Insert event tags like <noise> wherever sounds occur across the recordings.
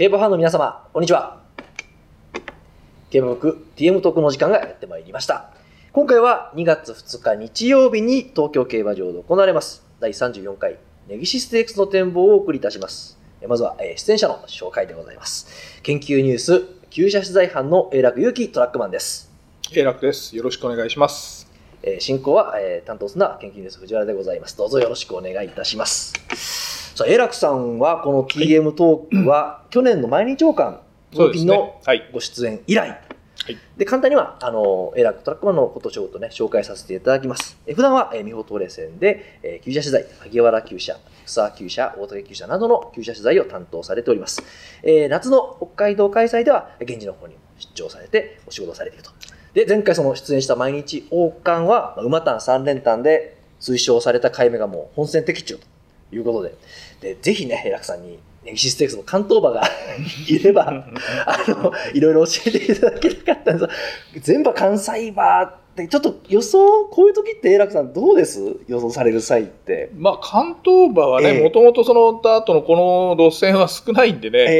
競馬ファンの皆様、こんにちは。競馬僕 TM トークの時間がやってまいりました。今回は2月2日日曜日に東京競馬場で行われます。第34回ネギシステークスの展望をお送りいたします。えまずは、えー出演者の紹介でございます。研究ニュース、厩舎取材班の永楽祐樹トラックマンです。永楽です。よろしくお願いします。えー進行は、えー担当するのは研究ニュース藤原でございます。どうぞよろしくお願いいたします。さあ、永楽さんはこの TM トークは、去年の毎日王冠の。ご出演以来、はいで簡単にはあのエラクトラックマンのことをちょっとね紹介させていただきます。え普段は、えー、美穂東レ線で、えー、厩舎取材、萩原厩舎、草厩舎、大竹厩舎などの厩舎取材を担当されております。えー夏の北海道開催では現地の方にも出張されてお仕事をされていると。で前回その出演した毎日王冠はまあ馬単3連単で推奨された回目がもう本戦的中ということで、でぜひね、エラクさんにネギシステークスの関東馬が <laughs> いれば、あの、いろいろ教えていただけなかったんです。全部関西馬って、ちょっと予想、こういう時って、エラクさんどうです？予想される際って。まあ、関東馬はええ。ね、もともとそのダートのこの路線は少ないんでね、あまり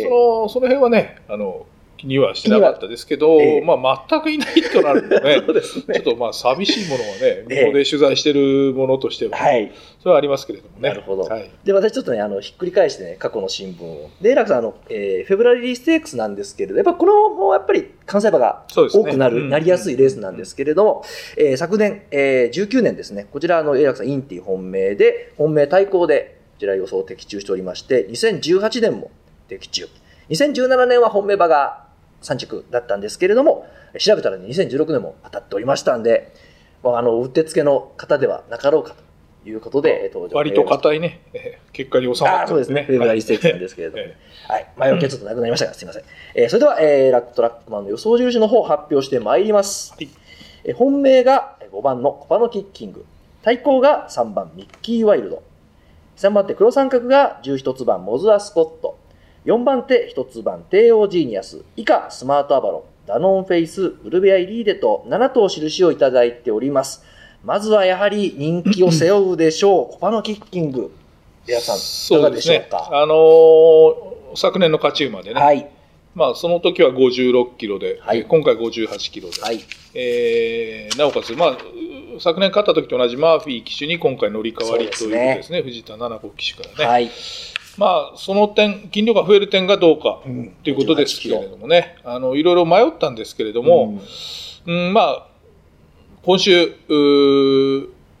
えその、その辺はね、あの、気にはしてなかったですけど、ええまあ、全くいないとなるとね、<laughs> ね。ちょっとまあ、寂しいものはね、ええここで取材してるものとしては、はい。それはありますけれどもね。なるほどはい。で、私ちょっとね、あの、ひっくり返してね、過去の新聞を。で、エラクさん、あの、えーフェブラリーステークスなんですけれど、やっぱこの、もうやっぱり関西馬が。多くなる、うんなりやすいレースなんですけれども、えー昨年、えー19年ですね、こちらのエラクさん、インティ本命で、本命対抗で、こちら予想を的中しておりまして、2018年も的中。2017年は本命馬が3着だったんですけれども、調べたら、ね、2016年も当たっておりましたんで、まあ、あの、うってつけの方ではなかろうかということで、えー登場割と硬いね、ええ結果に収まってあーそうですね、フェブラリーステークスなんですけれども、えはい、前置きはちょっとなくなりましたが、すみません。えーそれでは、えーラックトラックマンの予想印の方を発表してまいります。はい。えー本命が5番のコパノキッキング、対抗が3番ミッキーワイルド、3番手黒三角が11つ番モズアスコット、4番手1つ番テーオージーニアス、以下スマートアバロン、ダノンフェイス、ブルベアイリーデと7頭印をいただいております。まずはやはり人気を背負うでしょう、<laughs> コパノキッキング。皆さん、いかがで。しょうか？あのー昨年の勝ち馬でね、はい。まあ、その時は56キロで、はいえー今回58キロで、はい。えーなおかつ、まあ、う昨年勝った時と同じマーフィー騎手に今回乗り換わりということですね、藤田七子騎手からね。はい。まあ、その点、筋力が増える点がどうかうんということですけれどもね、あのいろいろ迷ったんですけれども、うん。まあ、今週、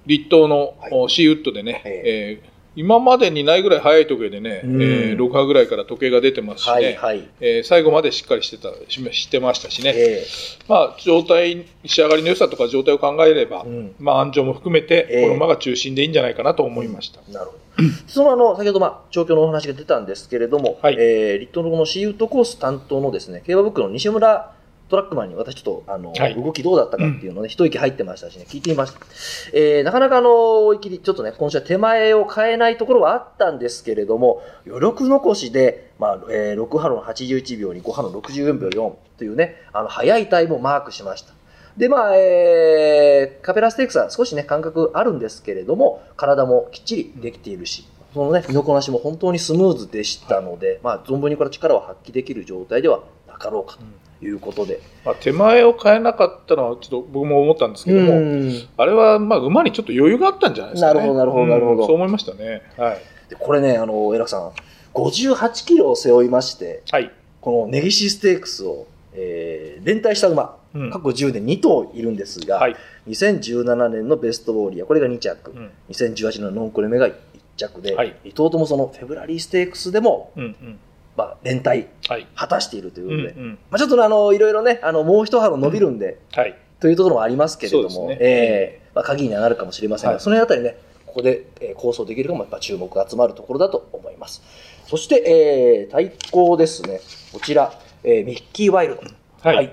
立東の、シーウッドでね、え。えー今までにないぐらい早い時計でね、うんえー6波ぐらいから時計が出てますしね、はい。はい。えー最後までしっかりしてたししてましたしね、えまあ、状態、仕上がりの良さとか状態を考えれば、えうん。まあ、安城も含めて、ええこの馬が中心でいいんじゃないかなと思いました。なるほど。そのあの、先ほど、まあ、状況のお話が出たんですけれども、はいえー、リットのこのシーウッドコース担当のですね、競馬ブックの西村トラックマンに私ちょっと、あの、はい動きどうだったかっていうのをね、一息入ってましたしね、聞いてみました。えー、なかなかあの、追い切り、ちょっとね、今週は手前を変えないところはあったんですけれども、余力残しで、まあ、えー、6波の81秒に5波の64秒4というね、あの、速いタイムをマークしました。で、まあ、えー、カペラステークスは少しね、感覚あるんですけれども、体もきっちりできているし、そのね、身のこなしも本当にスムーズでしたので、まあ、存分にこれ力を発揮できる状態ではなかろうかということで。まあ、手前を変えなかったのは、ちょっと僕も思ったんですけども、あれはまあ馬にちょっと余裕があったんじゃないですかね。なるほどなるほどなるほどうんそう思いましたね。はい。でこれね、あの、エラクさん、58キロを背負いまして、はい。このネギシステークスを、えー連帯した馬、うん過去10年2頭いるんですが、はい。2017年のベストウォーリア、これが2着、うん。2018年のノンコレメが1着で、はい2頭ともそのフェブラリーステークスでも、うん。うん。まあ、連帯はい。果たしているといううん。ことで、うん。まあ、ちょっとねあのいろいろね、あのもう一波伸びるんで、はい。というところもありますけれども、ねえーまあ、鍵にはなるかもしれませんが、はいそのあたりね、ここで、えー構想できるかもやっぱ注目が集まるところだと思います。そして、えー対抗ですね、こちら、えーミッキー・ワイルド。はい。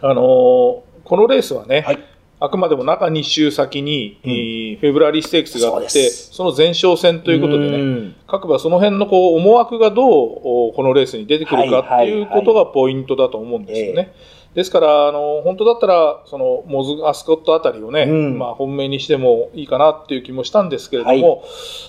あのーこのレースはね、はいあくまでも中2週先に、うん。えーフェブラリーステークスがあって、その前哨戦ということでね、ね、各馬その辺のこう思惑がどうおこのレースに出てくるかはいはいっていうことがポイントだと思うんですよね。ですから、あの、本当だったら、その、モズ・アスコットあたりをね、うん。まあ、本命にしてもいいかなっていう気もしたんですけれども、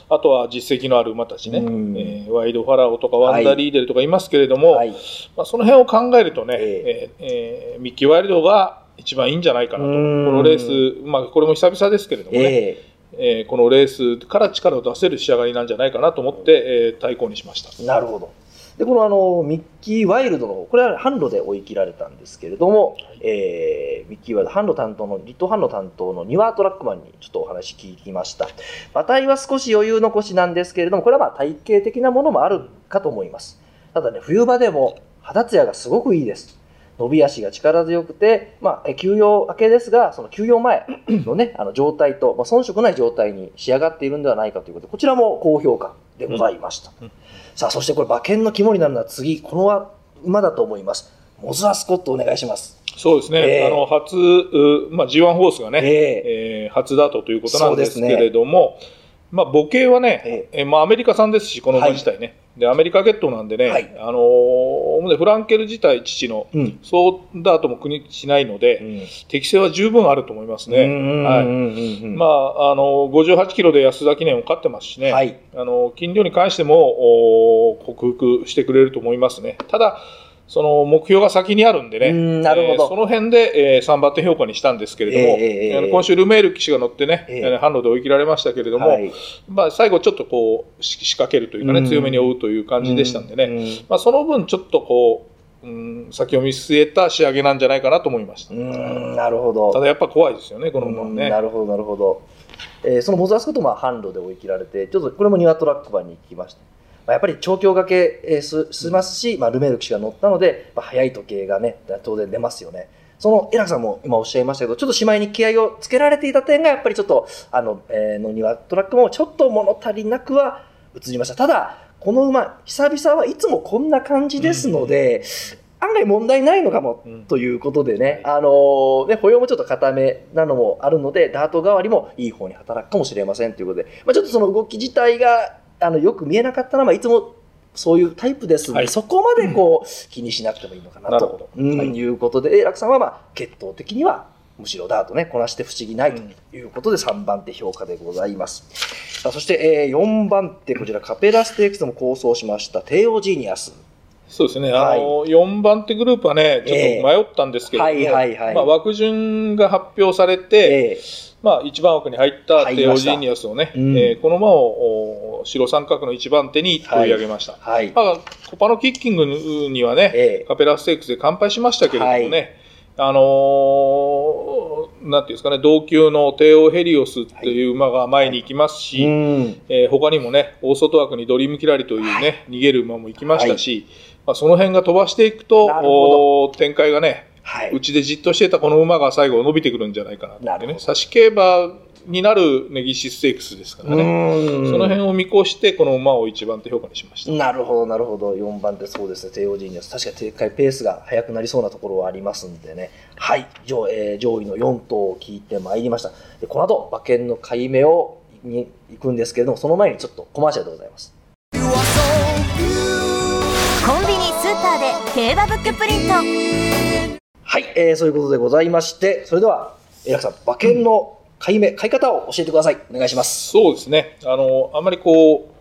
あとは実績のある馬たちね、うん。えーワイド・ファラオとかワンダー・リーデルとかいますけれども、はい。まあ、その辺を考えるとね、え。えーえーミッキー・ワイルドが一番いいんじゃないかなと。こうんのレース、まあ、これも久々ですけれどもね、ええーこのレースから力を出せる仕上がりなんじゃないかなと思って、えー対抗にしました。えなるほど。で、このあの、ミッキー・ワイルドの方、これは販路で追い切られたんですけれども、えーミッキー・ワイルド、販路担当の、リット販路担当のニワートラックマンにちょっとお話聞きました。馬体は少し余裕残しなんですけれども、これはまあ体型的なものもあるかと思います。ただね、冬場でも肌ツヤがすごくいいです。伸び足が力強くて、まあ、え休養明けですが、その休養前のね、<clears throat> あの状態と、まあ、遜色ない状態に仕上がっているんではないかということ。で、こちらも高評価でございました。うん。うんさあ、そしてこれ馬券の肝になるのは次、この馬だと思います。モズアスコットお願いします。そうですね、えーあの初、うまあ、G1 ホースがね、ええ。えー初だとということなんですそうですね。けれども、まあ、母系はね、ええーまあ、アメリカ産ですし、この馬自体ね、でアメリカゲットなんでね、はいあのーでフランケル自体、父の、うん。そうだとも国しないので、うん適性は十分あると思いますね。まあ、あの58キロで安田記念を勝ってますしね、はい。あの斤量に関してもお克服してくれると思いますね。ただその目標が先にあるんでね、うんなるほどえーその辺で、えー3番手評価にしたんですけれども、ええええあの今週、ルメール騎手が乗ってね、ええあの販路で追い切られましたけれども、はいまあ、最後、ちょっとこうし仕掛けるというかね、うん強めに追うという感じでしたんでね、うんまあ、その分、ちょっとこう、うん、先を見据えた仕上げなんじゃないかなと思いました。うんなるほど。ただやっぱ怖いですよね、この馬はね。うんなるほど、なるほど。えーそのモズアスコットも販路で追い切られて、ちょっとこれもニワトラック馬に聞きました。まあ、やっぱり調教がけ、えーすしますし、まあ、ルメール騎手が乗ったので、まあ、速い時計がね、当然出ますよね。その、エラクさんも今おっしゃいましたけど、ちょっとしまいに気合をつけられていた点が、やっぱりちょっと、あの、えーのニワトラックもちょっと物足りなくは映りました。ただ、この馬、久々はいつもこんな感じですので、案外問題ないのかもうんということでね、あのーね、歩様もちょっと固めなのもあるので、ダート代わりもいい方に働くかもしれませんということで、まあ、ちょっとその動き自体があのよく見えなかったのは、まあいつもそういうタイプですので、はい。そこまでこう、気にしなくてもいいのかなと。い。いうことで、楽さんは、まあ、血統的にはむしろダートね、こなして不思議ないということで3番手評価でございます。さあそして、えー4番手、こちらカペラステークスでも構想しました、テオジーニアス。そうですね、はい。あの4番手グループはね、ちょっと迷ったんですけれども、ええはいはいはい。まあ、枠順が発表されて、えーまあ、1番枠に入ったテオジーニアスをね、うん。えーこの馬をお白三角の1番手に取り上げました。はい。まあ、コパのキッキングにはね、ええ。カペラステークスで完敗しましたけれどもね、はいあのーなんていうんですかね、同級のテオヘリオスっていう馬が前に行きますし、うん。えー他にもね、大外枠にドリームキラリというね、逃げる馬も行きましたし、まあ、その辺が飛ばしていくと展開がね、はい。うちでじっとしてたこの馬が最後伸びてくるんじゃないかなってね、なるほど。差し競馬になるネギシステークスですからね、うんその辺を見越して、この馬を一番手評価にしました。なるほど、なるほど。4番手、そうですね、帝王ジーニアス。確かに展開ペースが速くなりそうなところはありますんでね。はい、上,、えー上位の4頭を聞いてまいりました。でこの後、馬券の買い目をに行くんですけれども、その前にちょっとコマーシャルでございます。コンビニスーパーで競馬ブックプリントはい、えーそういうことでございまして、それでは、えらくさん、馬券の買い目、買い方を教えてください。お願いします。そうですね。あの、あまりこう、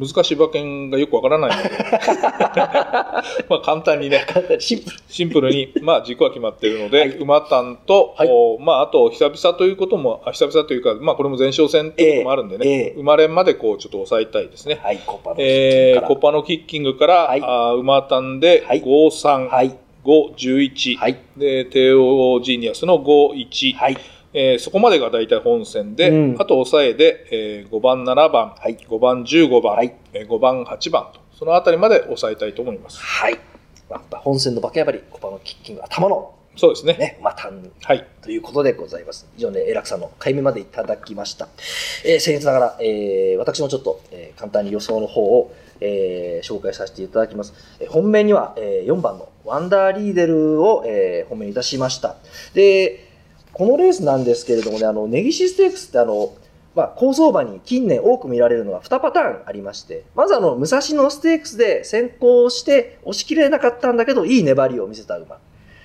難しい馬券がよくわからないので、<laughs> まあ簡単にね、シンプル。シンプルに、まあ軸は決まっているので、はい。馬単と、はい。おまああと久々ということも、あ久々というか、まあこれも前哨戦ということもあるんでね、ええええ。生まれまでこうちょっと抑えたいですね。はい、コパのえー、から。コパのキッキングから、はい。あー馬単ではい。5、3、はい、5、11、はい、で、帝王ジーニアスの5、1、はい、えーそこまでが大体本戦で、うんあと抑えで、えー5番、7番、はい5番、15番、はいえー5番、8番と、そのあたりまで抑えたいと思います。はい。まあ、本戦の馬券やっぱりコパのキッキング頭のそうですね。ね、まあ、単はい。ということでございます。以上ね、エラクさんの解明までいただきました。えー、僭越ながら、えー私もちょっと、えー簡単に予想の方を、えー紹介させていただきます。えー本命には、え4番のワンダーリーデルを、えー本命にいたしました。で、このレースなんですけれどもね、あの、ネギシステークスってあの、まあ、高相場に近年多く見られるのが2パターンありまして、まずあの、武蔵野ステークスで先行して押し切れなかったんだけど、いい粘りを見せた馬。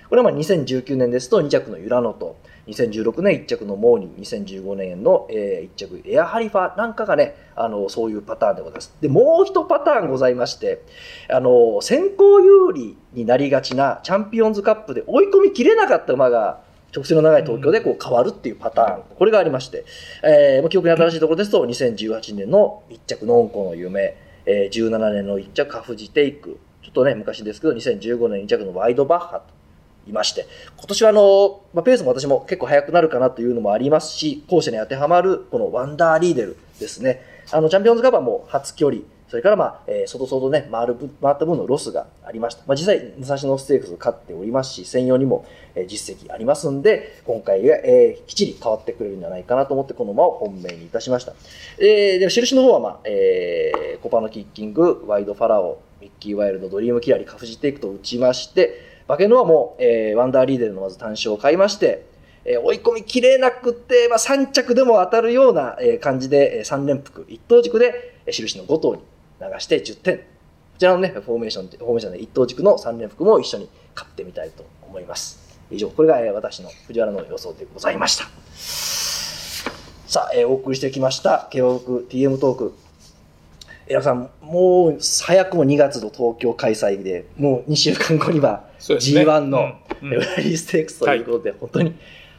これはまあ2019年ですと2着のユラノと、2016年1着のモーニー、2015年の、え、1着エアハリファなんかがね、あの、そういうパターンでございます。で、もう一パターンございまして、あの、先行有利になりがちなチャンピオンズカップで追い込みきれなかった馬が、直線の長い東京でこう変わるっていうパターン、これがありまして、えー、記憶に新しいところですと、2018年の1着、ノンコの夢、えー、17年の1着、カフジテイク、ちょっとね、昔ですけど、2015年2着のワイドバッハといまして、今年はあの、まあ、ペースも私も結構速くなるかなというのもありますし、後者に当てはまるこのワンダーリーデルですね。あの、チャンピオンズカバーも初距離、それから、まあ、えー、外外ね、回る、回った分のロスがありました。まあ、実際、武蔵野ステークス勝っておりますし、専用にも、えー、実績ありますんで、今回は、えー、きっちり変わってくれるんじゃないかなと思って、この馬を本命にいたしました。えー、で、印の方は、まあ、えー、コパのキッキング、ワイドファラオ、ミッキーワイルド、ドリームキラリ、カフジテイクと打ちまして、馬券のはもう、えー、ワンダーリーデルのまず単勝を買いまして、えー、追い込みきれなくて、まあ、3着でも当たるような、えー、感じで、えー、3連複、1等軸で、えー、印の5頭に流して10点。こちらのね、フォーメーション、フォーメーションで一等軸の3連複も一緒に買ってみたいと思います。以上、これが、えー、私の藤原の予想でございました。さあ、えー、お送りしてきました、慶応 TM トーク。エラさん、もう早くも2月の東京開催で、もう2週間後には G1 のウラリーステークスということで、本当に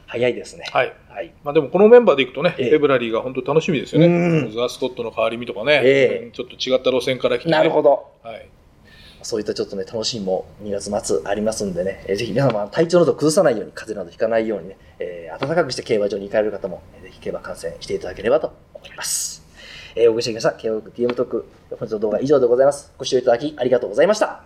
早いですね。はい。はい、まあでもこのメンバーでいくとね、ええ、フェブラリーが本当楽しみですよね。ザ・スコットの変わり身とかね、え、ちょっと違った路線から来て、ね、なるほど。はい。そういったちょっとね、楽しみも2月末ありますんでね、えー、ぜひ皆様体調など崩さないように、風邪などひかないようにね、えー、暖かくして競馬場に行かれる方も、ぜひ競馬観戦していただければと思います。えー、お越しいただきました、競馬 TM トーク、本日の動画は以上でございます。ご視聴いただきありがとうございました。